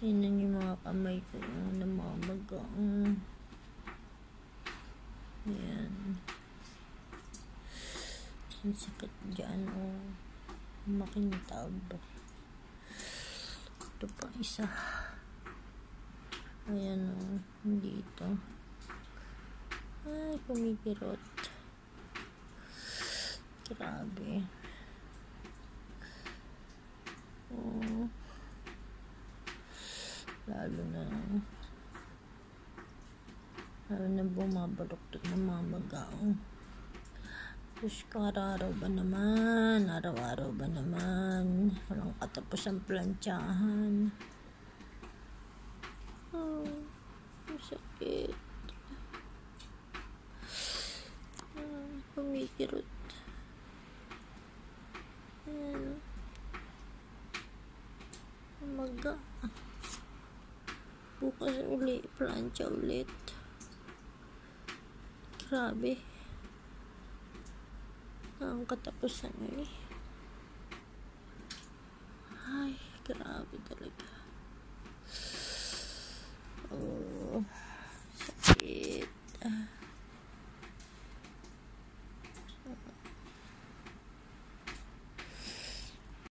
Tingnan yung mga kamay ko yung namamaga. Mm. Yan. Ang sakit dyan, oh. Makintab. Ito pa isa. Ayan, oh. Dito. Ay, kumikirot. Grabe. Oh. Lalo na lalo na bumabaloktot ng mga magaong. Ko, araw-araw ba naman? Araw-araw ba naman? Walang katapos ang plantsahan. Oh, ang sakit. Ah, kumikirot. Ayan. Umaga. Bukas uli, plancha ulit. Grabe. Ang katapusan eh. Ay, grabe talaga.